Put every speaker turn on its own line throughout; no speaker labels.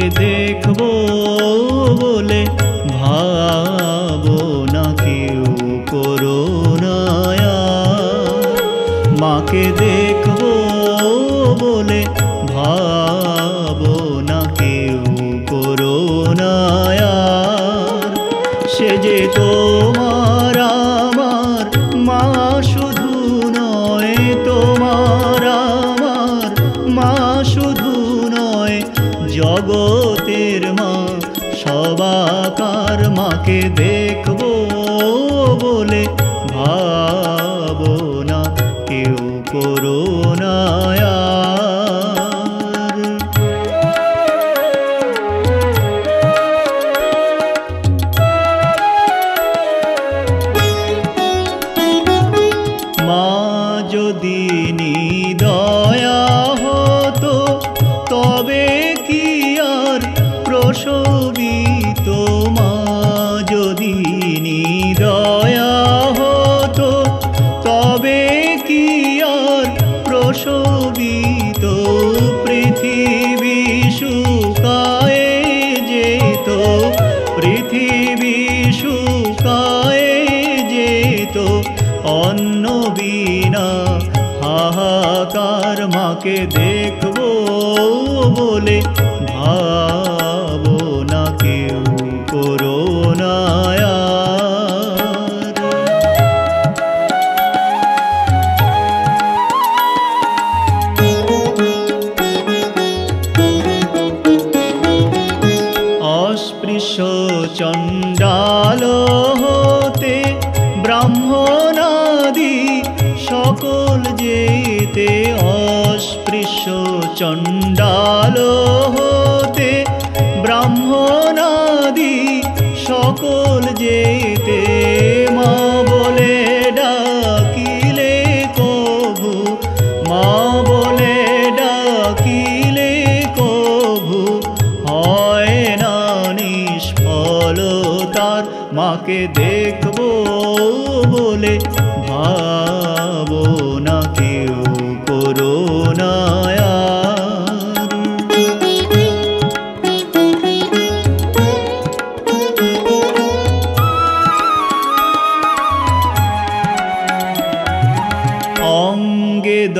के देखबो बोले भा সবাকার মাকে দেখব বলে ভাবো না কেউ করোনায়া মা যদি হাহাকার মাকে দেখব বলে ভাবো না কেউ করোনায়া অস্পৃশ্য চণ্ডাল যেতে অস্পৃশ্য, চণ্ডাল হতে ব্রাহ্মণাদি সকল যেতে মা বলে ডাকিলে কভু, মা বলে ডাকিলে কভু, হয় না নিষ্ফল তার, মাকে দেখব বলে ভাবো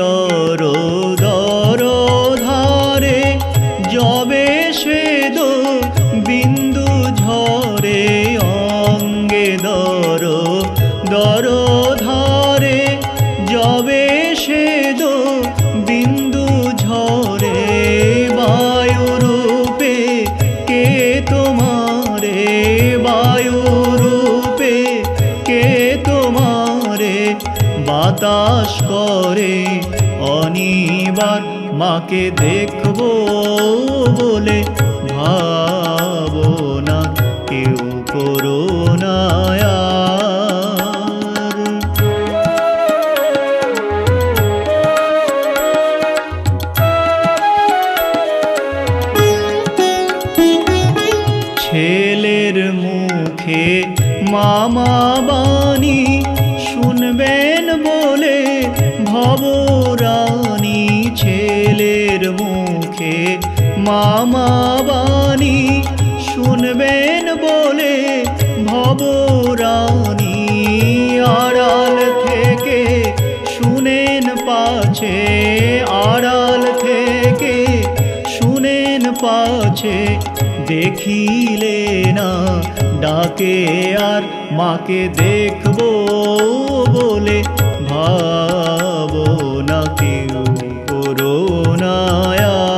দর দর ধারে, যবে শ্বেদ বিন্দু ঝরে, অঙ্গে দর দর ধারে, যবে শ্বেদ বিন্দু ঝরে, বায়ুরূপে কে তোমারে, বায়ুরূপে কে তোমারে, বাতাস করে অনিবার মাকে দেখব বলে ভাবো না কেউ করোনায়া ছেলের মুখে মামা বাণী শুনবেন মামা বাণী শুনবেন বলে ভবরানী। আড়াল থেকে শুনেন পাছে, আড়াল থেকে শুনেন পাছে, দেখিলে না ডাকে আর মাকে দেখব বলে ভাব না কেউ। করোনায়া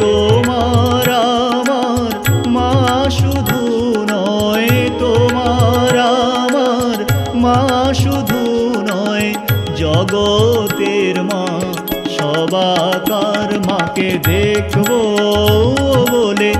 তোমার আমার, মা শুধু নয়, তোমার আমার, মা শুধু নয়, জগতের মা, সবাকার মাকে দেখব বলে